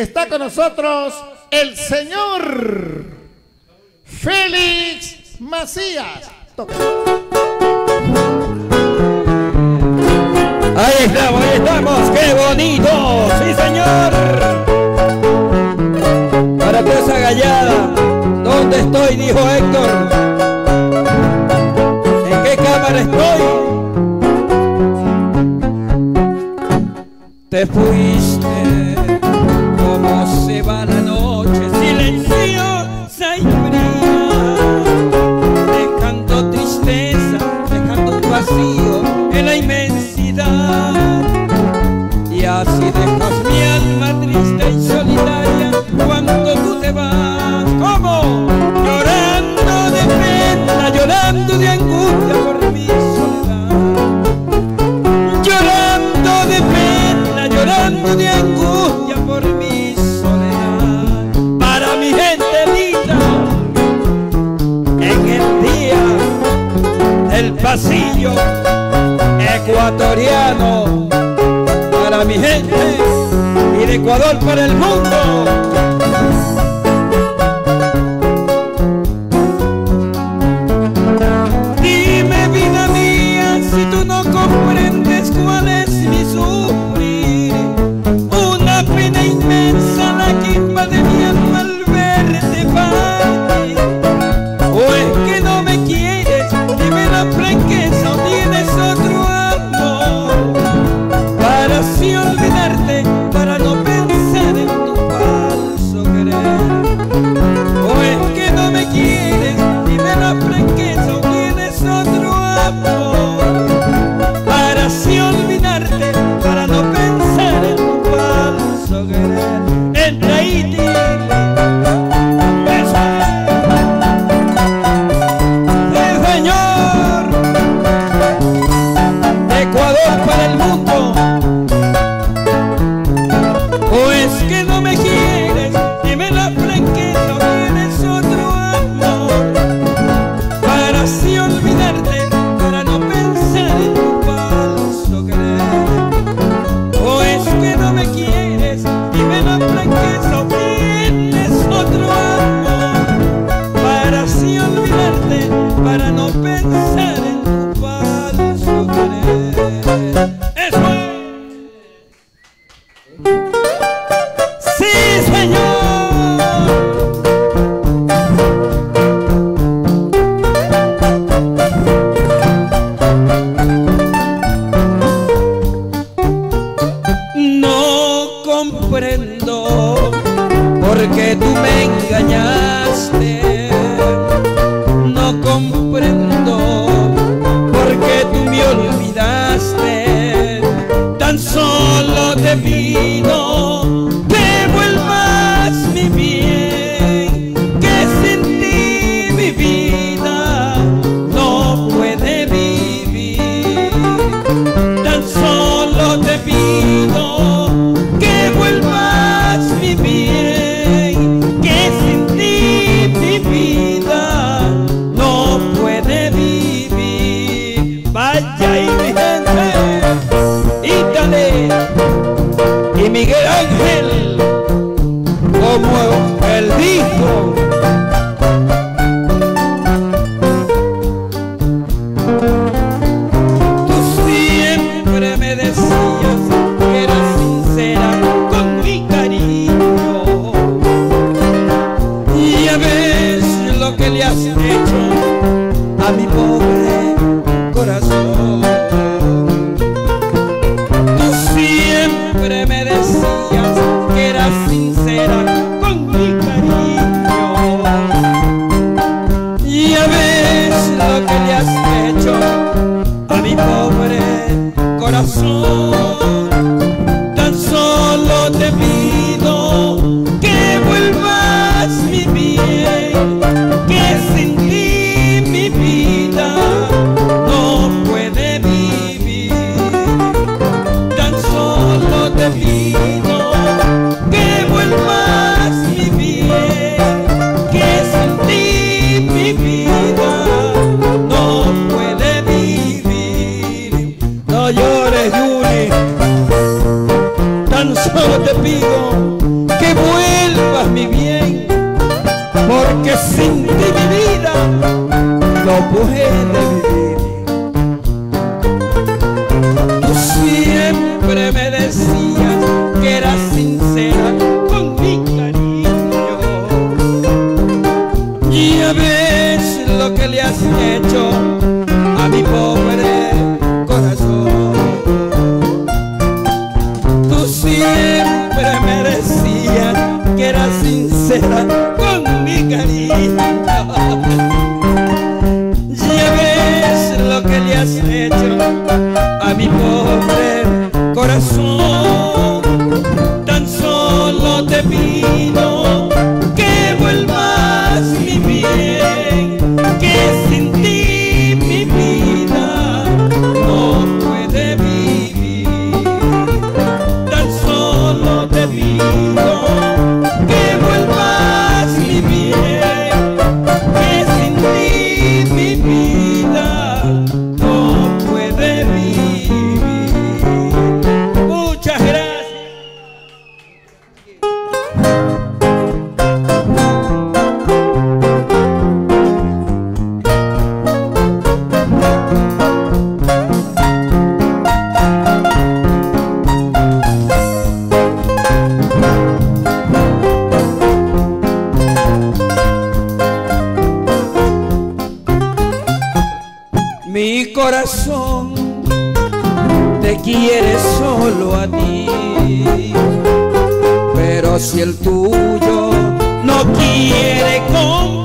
está con nosotros el señor Félix Macías. Toca. Ahí estamos, ahí estamos, qué bonito, sí señor. Para toda esa gallada, ¿dónde estoy? Dijo Héctor. ¿En qué cámara estoy? Te fuiste despecho a mi pobre corazón. te pido que vuelvas mi bien, porque sin ti mi vida no puedo. corazón te quiere solo a ti. Pero si el tuyo no quiere compartir,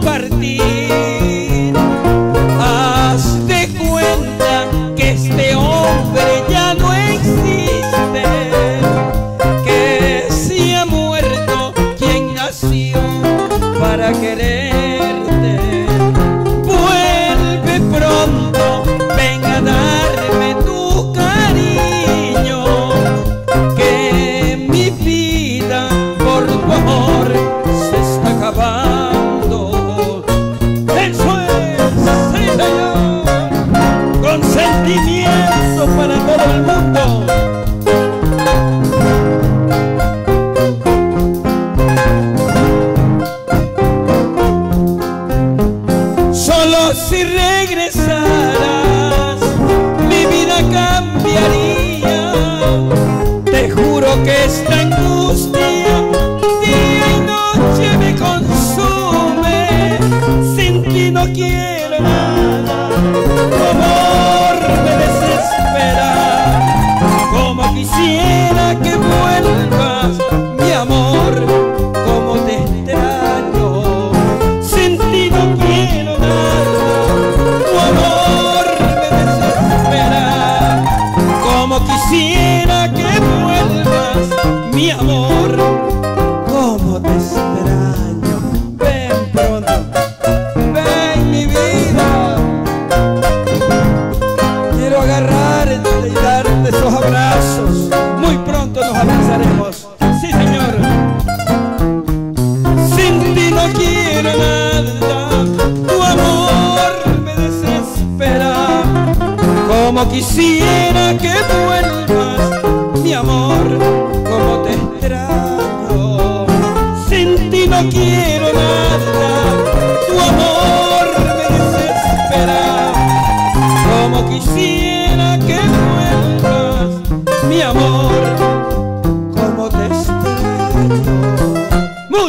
Thank.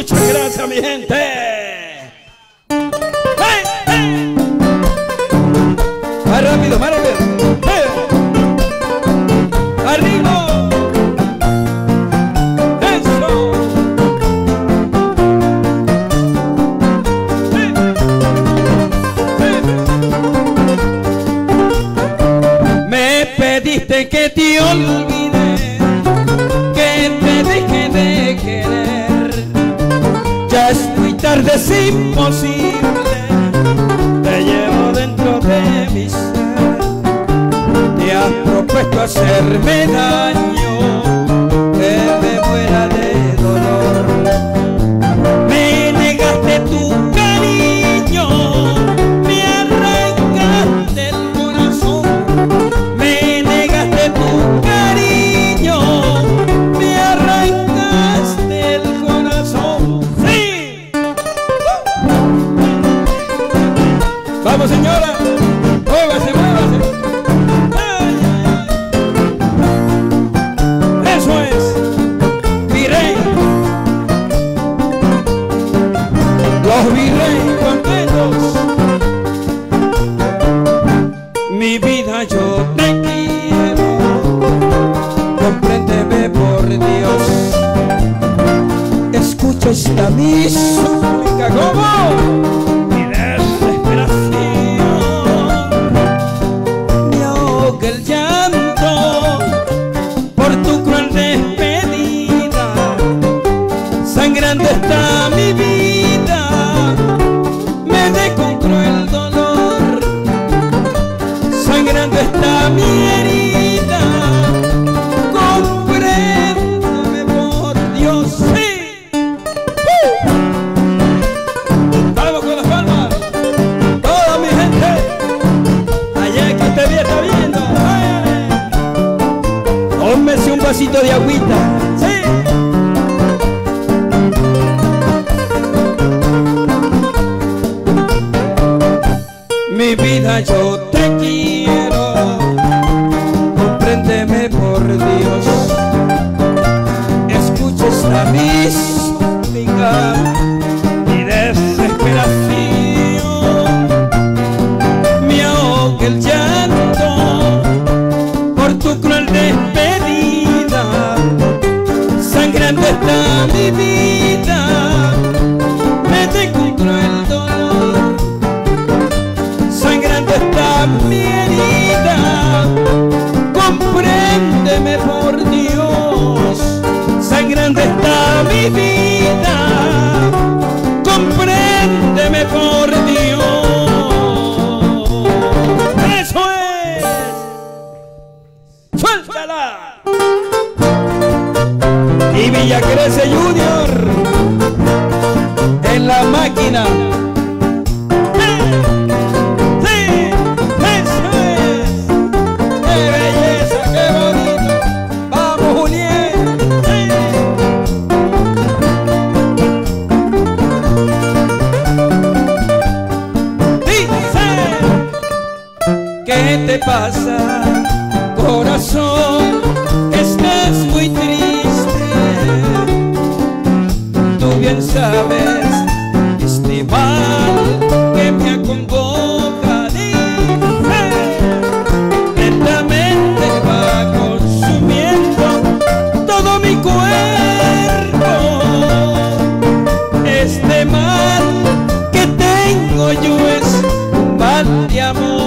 Muchas gracias, mi gente. el llanto de agüita. ¡Sí! Mi vida yo te quiero, compréndeme por Dios. Escucha esta mística vida, compréndeme por Dios. Eso es. Suéltala. Y Villa Crece Junior en la máquina. de amor.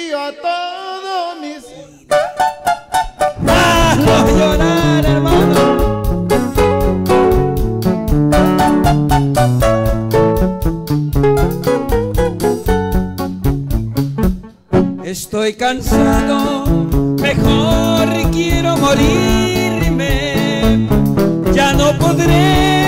envío a todos mis... Llorar, hermano. Estoy cansado, mejor quiero morirme, ya no podré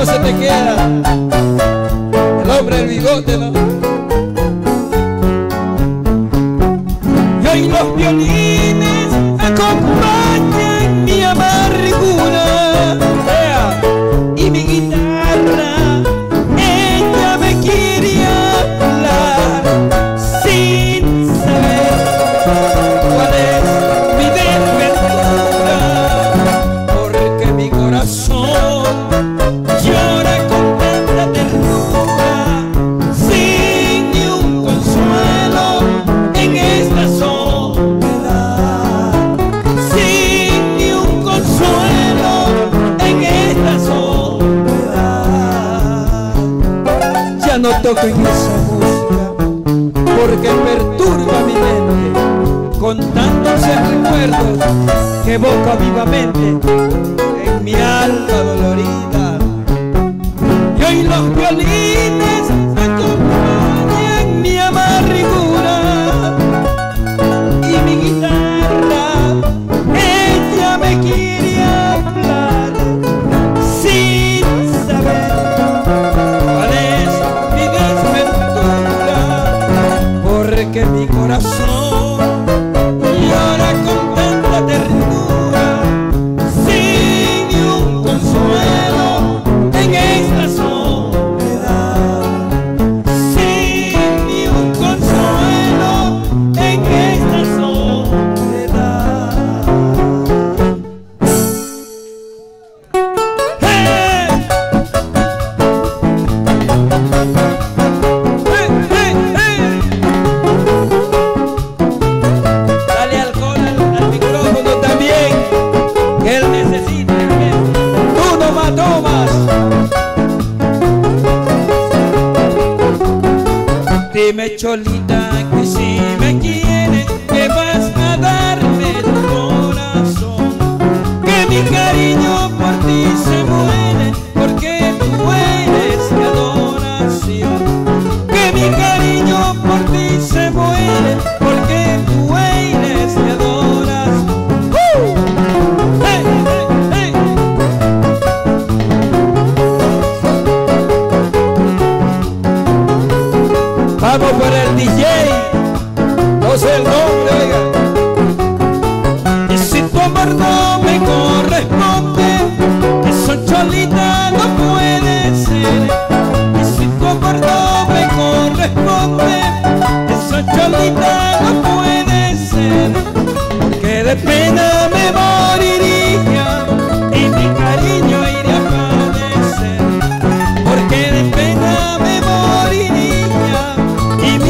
No se te queda. tôi kinh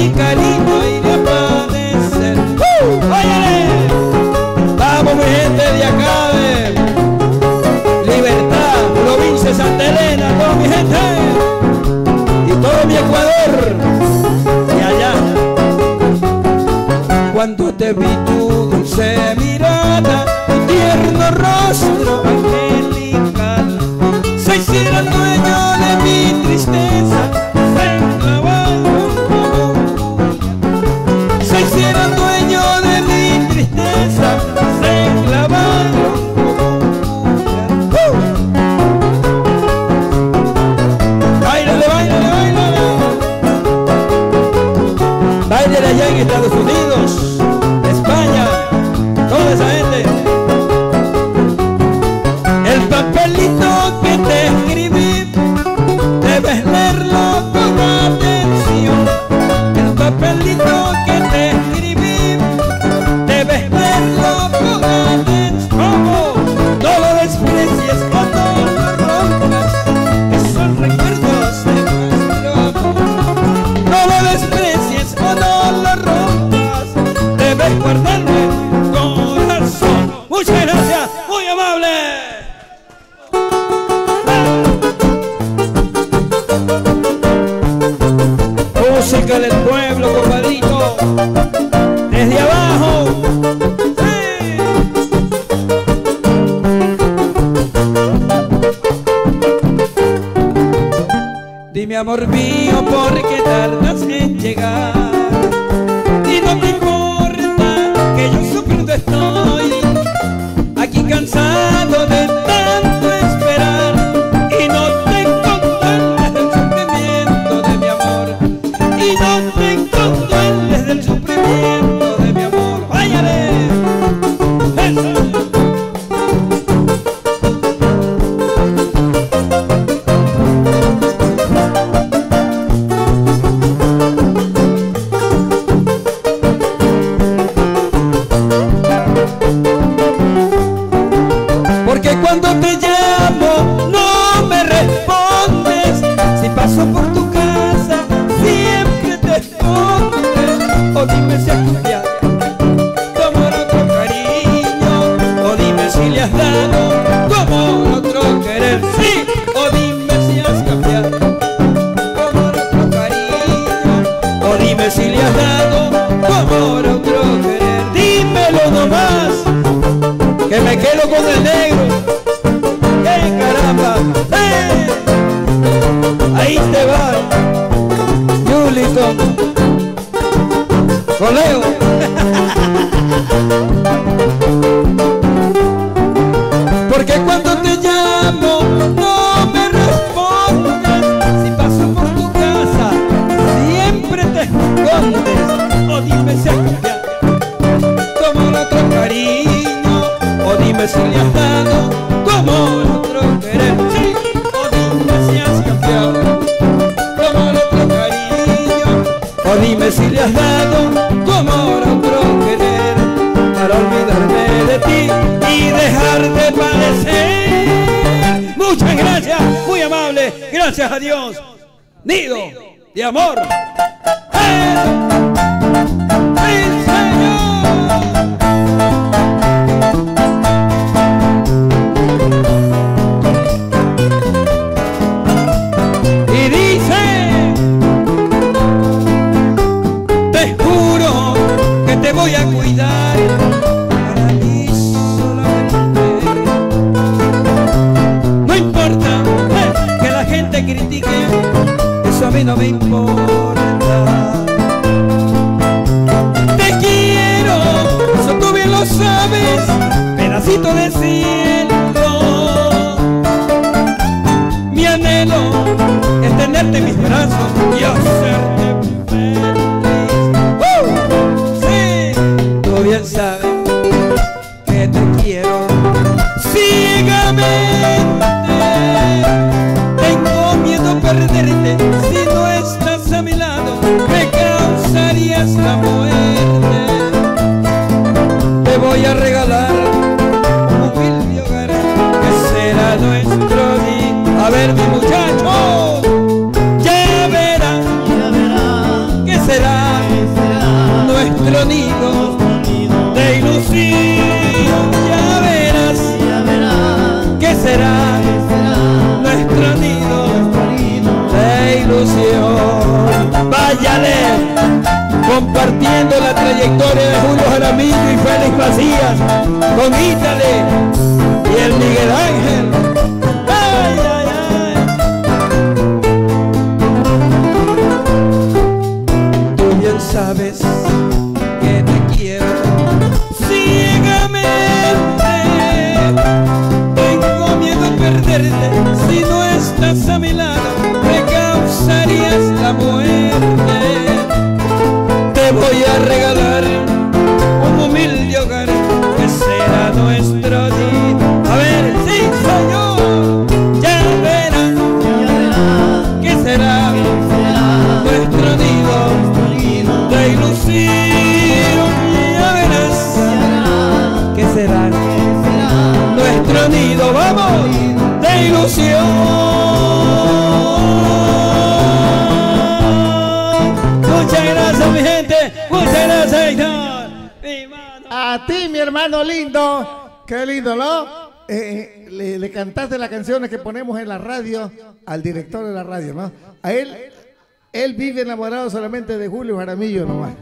mi cariño y de amanecer. ¡Uh! ¡Óyale! Vamos mi gente de acá, de Libertad, provincia de Santa Elena, toda mi gente y todo mi Ecuador y allá. Cuando te vi tu dulce mirada, tu tierno rostro angelical, se hiciera dueño de mi tristeza. amor mío, porque tardas en llegar. paso Dios, nido de amor. A ver, mi muchacho, ya verán, ya que será, nuestro nido, de ilusión. Ya verás, ya que será, nuestro nido, de ilusión. Váyale compartiendo la trayectoria de Julio Jaramillo y Félix Macías con Ítale y el Miguel cantaste las canciones que ponemos en la radio al director de la radio, ¿no? A él, él vive enamorado solamente de Julio Jaramillo nomás.